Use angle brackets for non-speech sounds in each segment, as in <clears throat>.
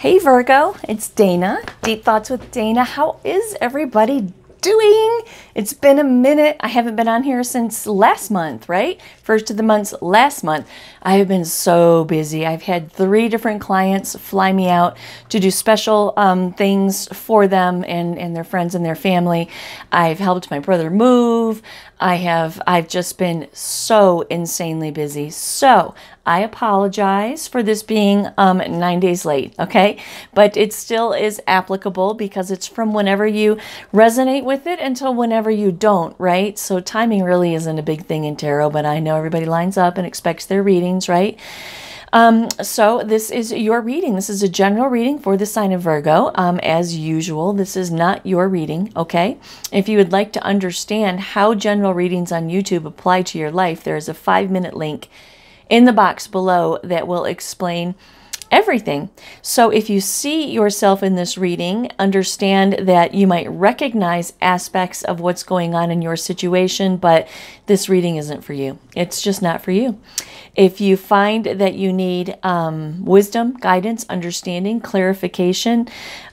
Hey Virgo, it's Dana. Deep Thoughts with Dana. How is everybody doing? It's been a minute. I haven't been on here since last month, right? First of the month's last month. I have been so busy. I've had three different clients fly me out to do special um, things for them and, and their friends and their family. I've helped my brother move. I have I've just been so insanely busy. So I apologize for this being um, nine days late, okay? But it still is applicable because it's from whenever you resonate with it until whenever you don't, right? So timing really isn't a big thing in tarot, but I know everybody lines up and expects their readings, right? Um, so this is your reading. This is a general reading for the sign of Virgo. Um, as usual, this is not your reading, okay? If you would like to understand how general readings on YouTube apply to your life, there is a five minute link in the box below that will explain everything. So if you see yourself in this reading, understand that you might recognize aspects of what's going on in your situation, but this reading isn't for you. It's just not for you. If you find that you need um, wisdom, guidance, understanding, clarification,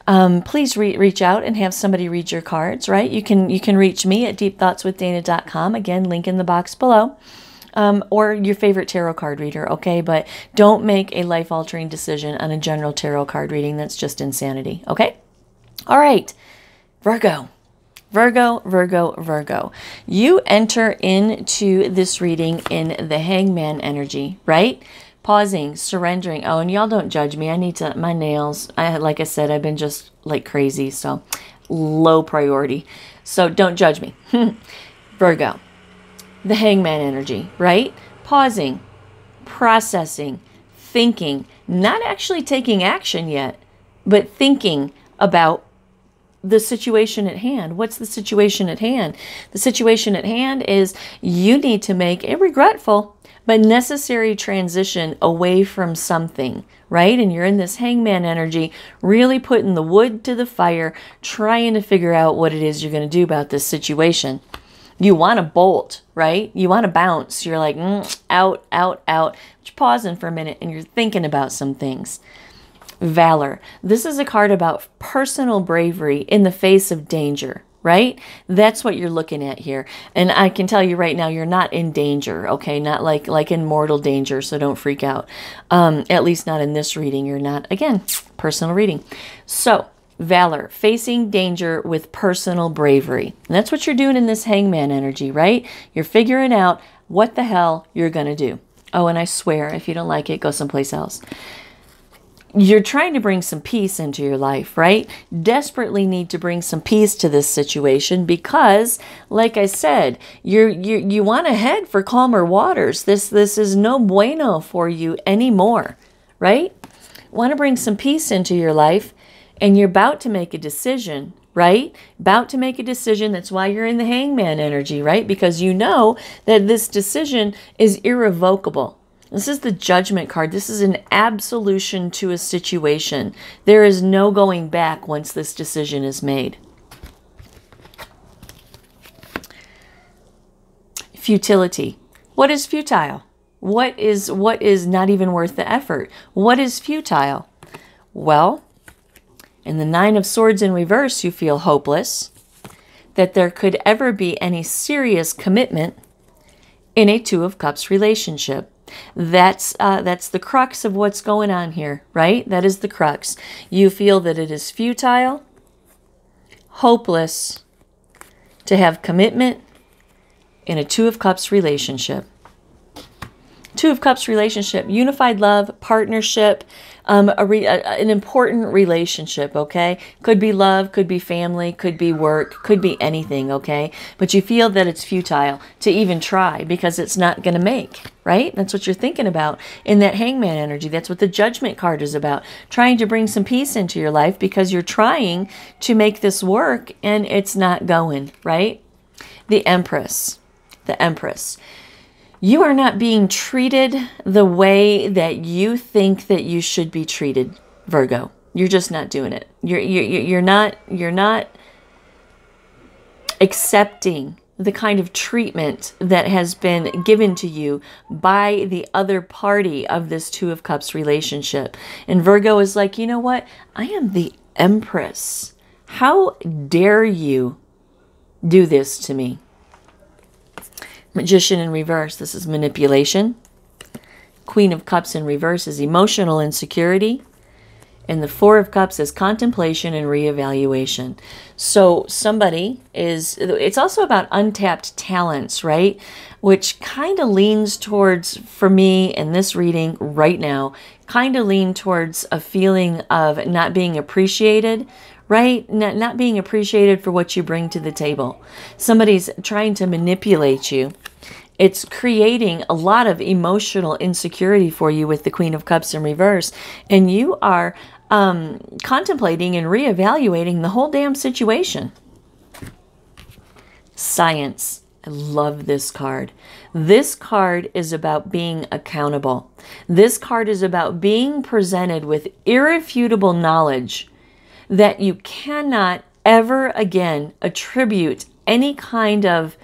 um, please re- reach out and have somebody read your cards. Right? You can you can reach me at deepthoughtswithdana.com. Again, link in the box below um, or your favorite tarot card reader, okay? But don't make a life altering decision on a general tarot card reading. That's just insanity, okay? All right, Virgo. Virgo, Virgo, Virgo. You enter into this reading in the hangman energy, right? Pausing, surrendering. Oh, and y'all don't judge me. I need to, my nails, I like I said, I've been just like crazy. So low priority. So don't judge me. <laughs> Virgo the hangman energy, right? Pausing, processing, thinking, not actually taking action yet, but thinking about the situation at hand. What's the situation at hand? The situation at hand is you need to make a regretful but necessary transition away from something, right? And you're in this hangman energy, really putting the wood to the fire, trying to figure out what it is you're going to do about this situation you want to bolt, right? You want to bounce. You're like, mm, out, out, out. But you're pausing for a minute and you're thinking about some things. Valor. This is a card about personal bravery in the face of danger, right? That's what you're looking at here. And I can tell you right now, you're not in danger, okay? Not like like in mortal danger, so don't freak out. Um, at least not in this reading. You're not, again, personal reading. So valor, facing danger with personal bravery. And that's what you're doing in this hangman energy, right? You're figuring out what the hell you're going to do. Oh, and I swear, if you don't like it, go someplace else. You're trying to bring some peace into your life, right? Desperately need to bring some peace to this situation because, like I said, you're, you you want to head for calmer waters. This this is no bueno for you anymore, right? Want to bring some peace into your life and you're about to make a decision, right? About to make a decision. That's why you're in the hangman energy, right? Because you know that this decision is irrevocable. This is the judgment card. This is an absolution to a situation. There is no going back once this decision is made. Futility. What is futile? What is what is not even worth the effort? What is futile? Well, in the Nine of Swords in reverse, you feel hopeless, that there could ever be any serious commitment in a Two of Cups relationship. That's uh, that's the crux of what's going on here, right? That is the crux. You feel that it is futile, hopeless to have commitment in a Two of Cups relationship. Two of Cups relationship, unified love, partnership, um, a re- a, an important relationship, okay? Could be love, could be family, could be work, could be anything, okay? But you feel that it's futile to even try because it's not going to make, right? That's what you're thinking about in that hangman energy. That's what the judgment card is about. Trying to bring some peace into your life because you're trying to make this work and it's not going, right? The Empress. The Empress you are not being treated the way that you think that you should be treated, Virgo. You're just not doing it. You're you're you're not you're not accepting the kind of treatment that has been given to you by the other party of this Two of Cups relationship. And Virgo is like, you know what? I am the Empress. How dare you do this to me? Magician in reverse, this is manipulation. Queen of Cups in reverse is emotional insecurity. And the Four of Cups is contemplation and reevaluation. So somebody is, it's also about untapped talents, right? Which kind of leans towards, for me in this reading right now, kind of lean towards a feeling of not being appreciated, right? Not, being appreciated for what you bring to the table. Somebody's trying to manipulate you it's creating a lot of emotional insecurity for you with the Queen of Cups in reverse. And you are um, contemplating and reevaluating the whole damn situation. Science. I love this card. This card is about being accountable. This card is about being presented with irrefutable knowledge that you cannot ever again attribute any kind of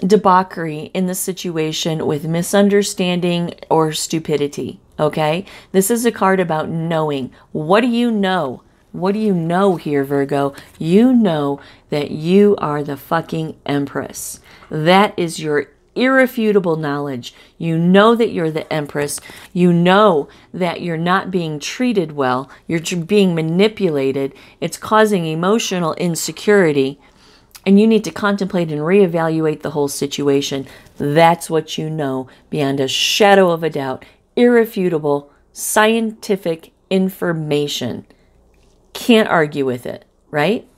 debauchery in the situation with misunderstanding or stupidity. Okay? This is a card about knowing. What do you know? What do you know here, Virgo? You know that you are the fucking Empress. That is your irrefutable knowledge. You know that you're the Empress. You know that you're not being treated well. You're being manipulated. It's causing emotional insecurity. And you need to contemplate and reevaluate the whole situation. That's what you know beyond a shadow of a doubt irrefutable scientific information. Can't argue with it, right?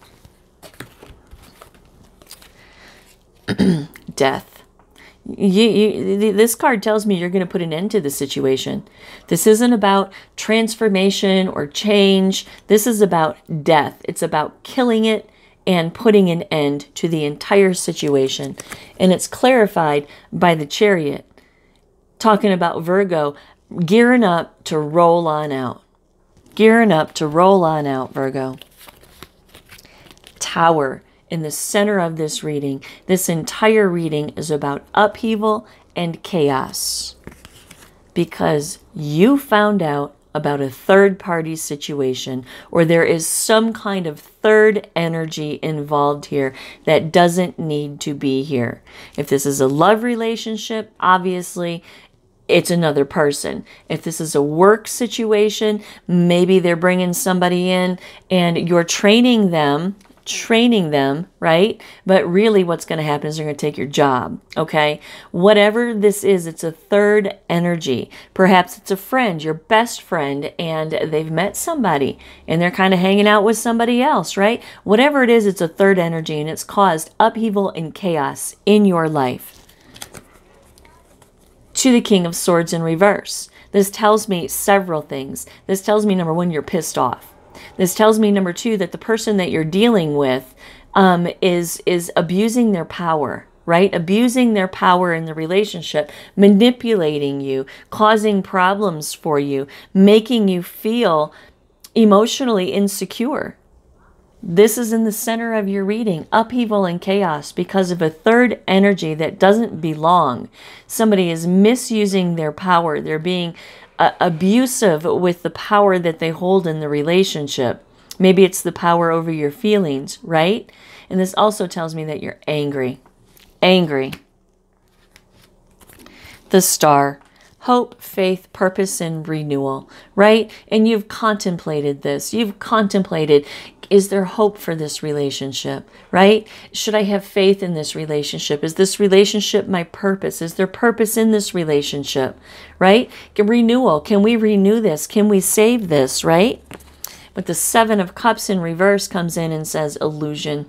<clears throat> Death. You, you, this card tells me you're going to put an end to the situation. This isn't about transformation or change. This is about death. It's about killing it and putting an end to the entire situation. And it's clarified by the chariot talking about Virgo gearing up to roll on out. Gearing up to roll on out, Virgo. Tower in the center of this reading. This entire reading is about upheaval and chaos because you found out about a third party situation or there is some kind of third energy involved here that doesn't need to be here. If this is a love relationship, obviously it's another person. If this is a work situation, maybe they're bringing somebody in and you're training them, training them, right? But really, what's going to happen is they're going to take your job, okay? Whatever this is, it's a third energy. Perhaps it's a friend, your best friend, and they've met somebody and they're kind of hanging out with somebody else, right? Whatever it is, it's a third energy and it's caused upheaval and chaos in your life to the King of Swords in reverse. This tells me several things. This tells me, number one, you're pissed off. This tells me, number two, that the person that you're dealing with um, is, is abusing their power, right? Abusing their power in the relationship, manipulating you, causing problems for you, making you feel emotionally insecure, this is in the center of your reading upheaval and chaos because of a third energy that doesn't belong. Somebody is misusing their power, they're being uh, abusive with the power that they hold in the relationship. Maybe it's the power over your feelings, right? And this also tells me that you're angry. Angry. The star hope, faith, purpose, and renewal, right? And you've contemplated this. You've contemplated is there hope for this relationship, right? Should I have faith in this relationship? Is this relationship my purpose? Is there purpose in this relationship, right? Renewal. Can we renew this? Can we save this, right? But the Seven of Cups in reverse comes in and says illusion.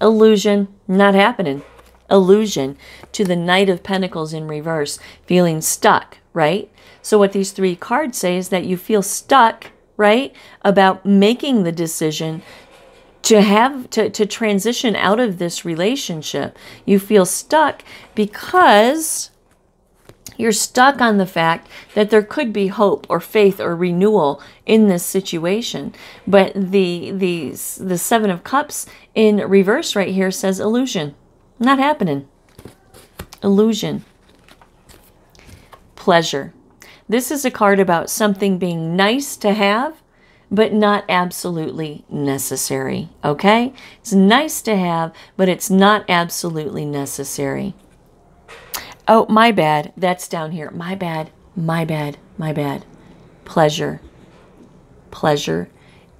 Illusion, not happening. Illusion to the Knight of Pentacles in reverse, feeling stuck, right? So, what these three cards say is that you feel stuck right? About making the decision to have to, to transition out of this relationship. You feel stuck because You're stuck on the fact that there could be hope or faith or renewal in this situation. But the the the 7 of cups in reverse right here says illusion. Not happening. Illusion. Pleasure. This is a card about something being nice to have, but not absolutely necessary. Okay? It's nice to have, but it's not absolutely necessary. Oh, my bad. That's down here. My bad. My bad. My bad. Pleasure. Pleasure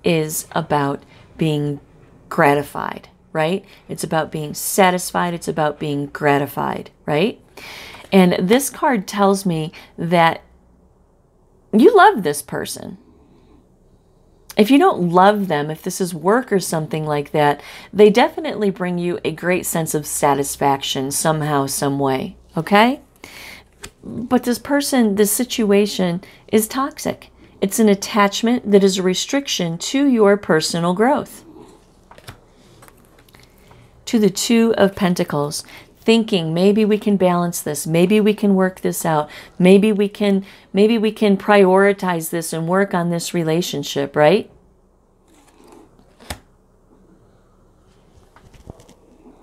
is about being gratified, right? It's about being satisfied. It's about being gratified, right? And this card tells me that you love this person. If you don't love them, if this is work or something like that, they definitely bring you a great sense of satisfaction somehow, some way. Okay? But this person, this situation is toxic. It's an attachment that is a restriction to your personal growth. To the Two of Pentacles, thinking maybe we can balance this, maybe we can work this out, maybe we can maybe we can prioritize this and work on this relationship, right?